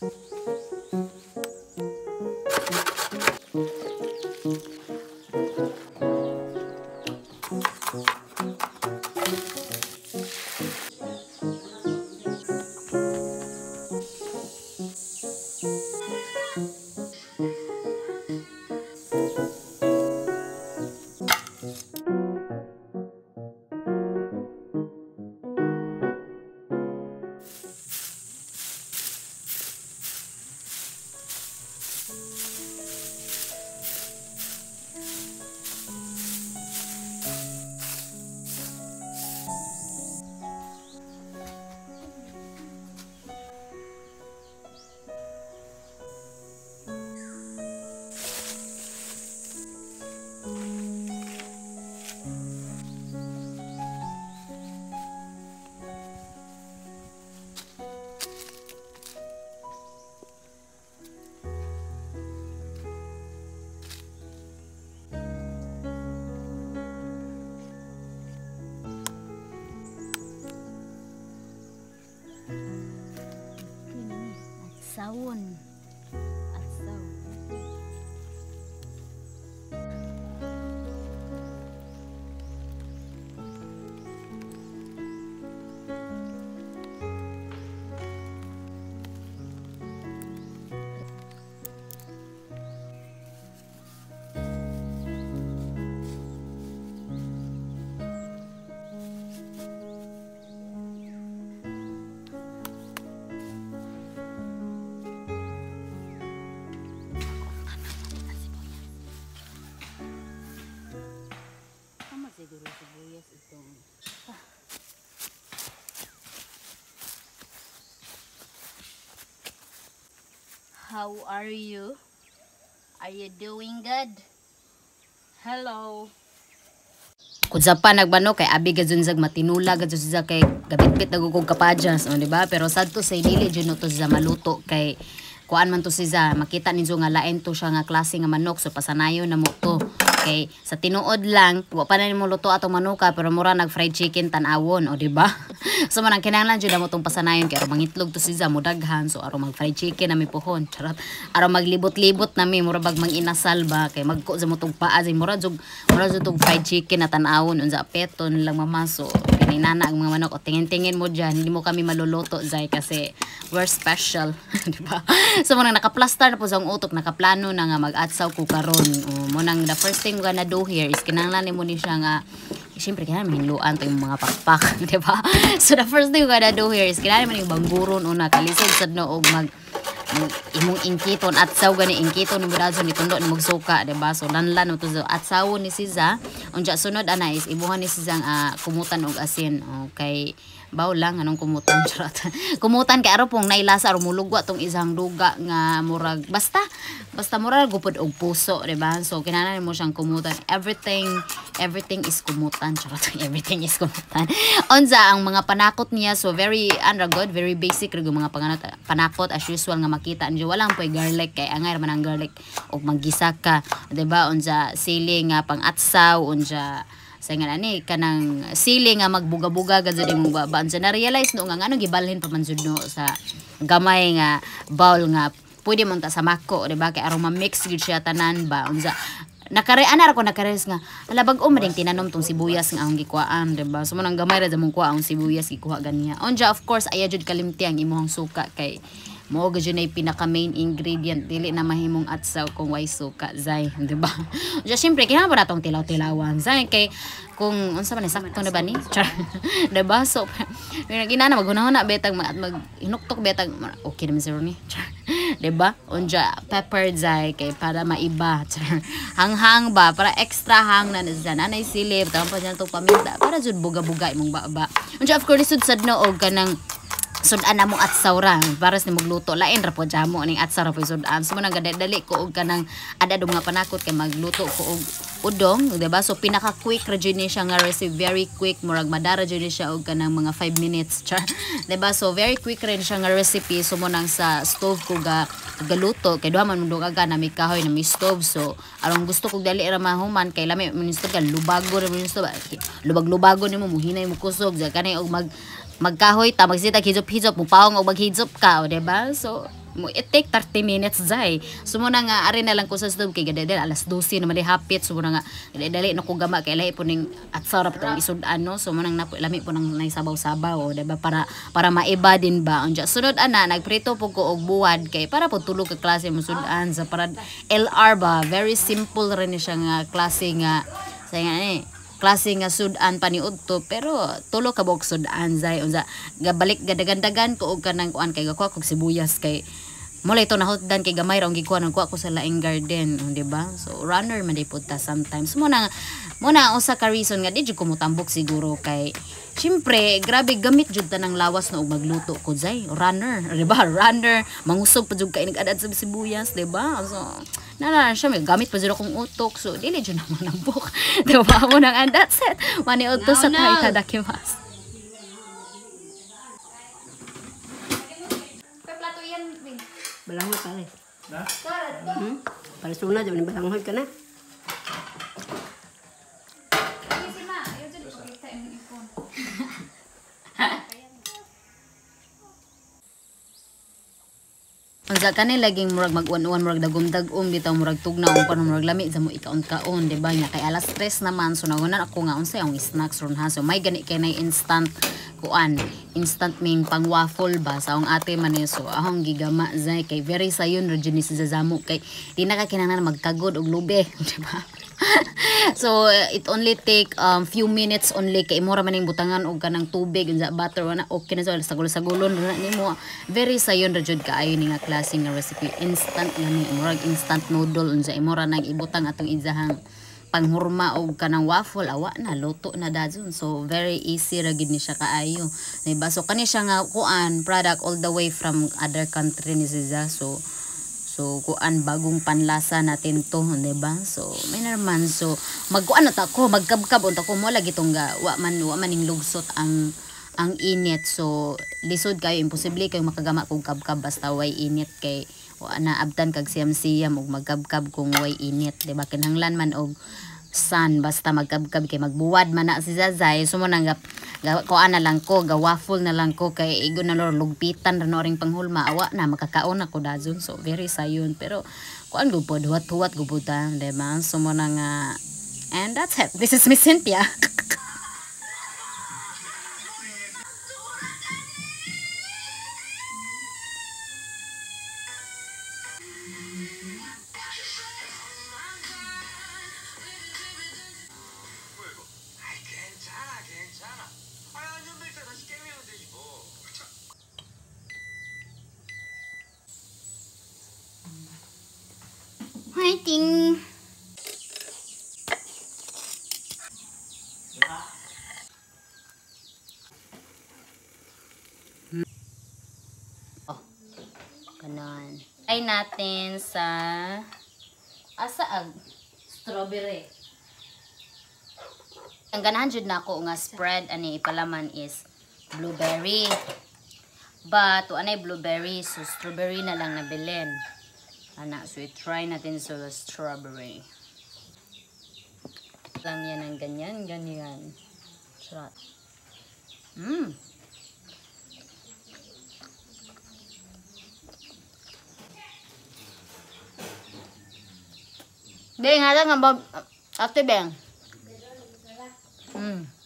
Música At How are you? Are you doing good? Hello. Kung sa pa nagbano kay abi gadzon zag matinula gadzon sa kay gabitbit nagugog kapadyas, o di ba? Pero sadto say dili jud no to sa maluto kay kuan man to siya makita ninyo nga lain to siya nga klase nga manok so pasanayon na mo to kay sa tinuod lang wa pa na nimo luto atong manuka pero mura nag fried chicken tan-awon o di ba? So man ang kinahanglan jud mo tong pasanayon kay aron mangitlog to siya mo daghan so aron mag fried chicken na mi pohon charot. Aron maglibot-libot na mi mura bag mang inasal ba kay magko sa mo tong paa mura jud mura jud tong fried chicken na tan-awon unsa peton lang mamaso kaninana ang mga manok. O tingin-tingin mo dyan hindi mo kami maluluto zay kasi we're special di ba? So mo nang nakaplastar na po sa utok nakaplano na nga mag-atsaw ko karon. O mo nang the first thing gonna do here is kinahanglan mo ni siya nga Siyempre, kailangan mahinluan to yung mga pakpak, di ba? So, the first thing gonna do here is kailangan mo yung bangguron una, kalisod sa no, og mag mag- imong ingkiton at saw gani ingkiton ni brazo ni tundo ni magsuka di ba? So lanlan mo to so at saw ni siza. Unja sunod ana is ibuhan ni siza uh, kumutan og asin okay baw lang anong kumutan charot. Kumutan kay aro pong nailasa aro mulugwa tong isang duga nga murag basta basta murag gupod og puso di ba so kinahanglan mo siyang kumutan. Everything everything is kumutan charot. Everything is kumutan. Unsa ang mga panakot niya so very ano good very basic rig mga panganot panakot as usual nga makita niyo walang poy garlic kay angay man ang garlic og maggisa ka di ba unsa sili nga pang atsaw unsa sa nga ani kanang sili nga magbuga-buga gadzud imong baba unsa na realize no nga ano gibalhin pa man no sa gamay nga bowl nga pwede man ta sa mako di ba? Kay aron ma-mix gyud siya tanan ba? Unsa nakare ana ra ko nakares nga ala man ding tinanom tong sibuyas nga akong gikuhaan di ba? So mo nang gamay ra mong kuha ang sibuyas gikuha ganiya unja of course aya kalimti ang imong suka kay mo na yung pinaka main ingredient dili na mahimong atsaw kung way suka zay di ba Unja syempre kinahanglan ba natong tilaw-tilawan zay kay kung unsa man sakto na ba ni Char. di ba so ginana maghunahuna betag mag, mag hinuktok betag okay naman si ni Char. di ba unja pepper zay kay para maiba Char. hanghang ba para extra hang na sa nanay silip tawon pa dyan tong paminta para jud buga-buga imong baba unja of course sud sad no og kanang sudan na mo at saura para sa magluto. Lain ra po jamo ning at ra po sudan. So man dali ko og kanang ada nga panakot kay magluto ko og udong di ba so pinaka quick ra jud ni siya nga recipe. Very quick. Murag madara jud ni siya og kanang mga 5 minutes char di ba so very quick rin siya nga recipe. So mo nang sa stove ko ga galuto. Kay duha man mundong aga na may kahoy na may stove. So aron gusto kog dali ra mahuman. Kay lami ministro ka lubago ra ministro lubag-lubago nimo muhinay mo kusog. Kanay og mag magkahoy ta magsita hijop-hijop mupawong og maghijop ka o diba? So it take 30 minutes zay. So mo na nga ari na lang ko sa stove kay gadali alas 12 naman hapit. So mo na nga dali na ko gama kay lahi po ning at sarap tong isud ano so mo nang napo lami po nang naisabaw-sabaw o diba? Para para maiba din ba unja sunod ana nagprito po ko og buwad kay para po tulog ka klase mo sudan sa para LR ba very simple rin siya nga klase nga sa nga eh klase nga sudan paniudto pero tulo ka bok sudan zay unsa gabalik gadagandagan ko og kanang kuan kay gakuha kog sibuyas kay Mula ito nahutdan kay gamay ra ang gikuha nang kuha ko sa laing garden, oh, di ba? So runner man di punta sometimes. Mo na mo na usa ka reason nga di ko mutambok siguro kay Siyempre, grabe gamit jud ta ng lawas na og magluto ko zay. Runner, di ba? Runner, mangusog pa jud kay nag-adad sa sibuyas, di ba? So, nana siya may gamit pa jud akong utok. So, dili jud na manambok. di ba? Mo nang and that's it. Mani uto sa tayo tadakimasu. Balanghoy pare. Na? Hmm? Para suna, di ba ni balanghoy ka na? Unsa kani laging murag mag-uwan-uwan murag dagom-dagom bitaw murag tugnaw pa murag lami sa mo ikaon-kaon di ba? Nya kay alas 3 naman so nagunan ako nga unsa ang snacks ron ha? So may gani kay na instant kuan instant ming pang waffle ba? Sa akong ate man so ahong gigama zay kay very sayon ni sa zamo kay di na ka kinahanglan magkagod og lube di ba so it only take um, few minutes only kay mo ra maning butangan og kanang tubig unsa butter wala okay na so sagol-sagolon na nimo very sayon ra jud kaayo ni nga recipe. Instant gani murag instant noodle unsa imo ra nang ibutang atong idzahang panghurma og kanang waffle awa na luto na dazon so very easy ra gid ni siya kaayo. Diba? So kani siya nga kuan product all the way from other country ni siya so So, kuan bagong panlasa natin to, di ba? So, may naman. So, magkuan na ta ko, magkabkab ko mo lagi tong ga, wa man wa maning lugsot ang ang init. So, lisod kayo imposible kayo makagama kung kabkab basta way init kay wa na abtan kag siyam-siyam og magkabkab kung way init, di ba? Kinahanglan man og sun basta magkabkab kay magbuwad man na si Zazay. So mo nang kuan na lang ko ga waffle na lang ko kay igo na lor lugpitan ra no ring panghulma. Awa na makakaon ako dazon so very sayon pero kuan go pod huwat-huwat go buta di ba? So mo nang nga and that's it. This is Miss Cynthia Fighting! Oh, ganon. Try natin sa asaag strawberry. Ang ganahan jud nako nga spread ani ipalaman is blueberry. But anay blueberry so strawberry na lang nabilin. Ana, so i-try natin sa strawberry. Lang yan ang ganyan, ganyan. Sarap. Mmm. Beng, ada nga ba? Ate Beng. Mm.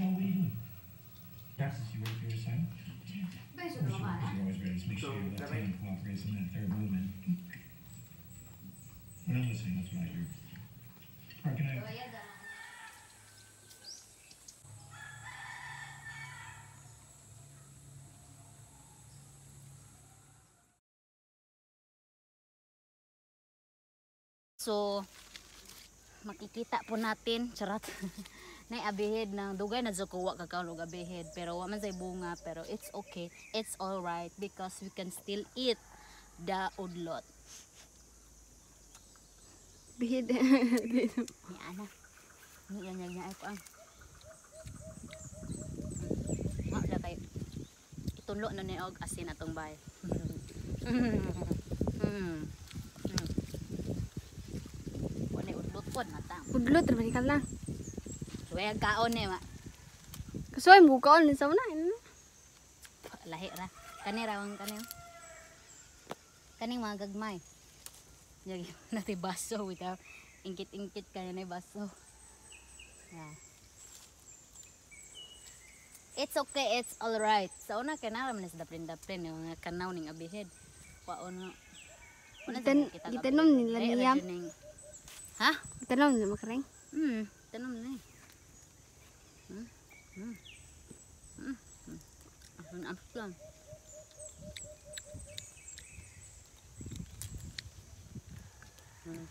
as you So, makikita po natin, charot. na abihid ng dugay na kuwa kakaon og abihid pero wa man say bunga pero it's okay it's all right because we can still eat the udlot Bihid. ni ana ni ganyan niya ako ang ma da kay tunlo no ni og asin atong bay. Hmm. Hmm. Wala udlot pod matang. Udlot lang. Suway ang kaon ni ma. Kasuay mo kaon ni sa una. Lahi ra. Kani ra ang kani. Kaning mga gagmay. Yagi nati baso without ingkit-ingkit kanya na baso. Yeah. It's okay, it's alright. Sa una kay naram na sa daprin-daprin yung mga kanaw ning abihed. Wa ono. Gitan- gitanom nila niyam. Ha? Tanong na makareng. Hmm, tanom Hm? Hm? Hm? Hm? Ach, ein Abstand. Hm.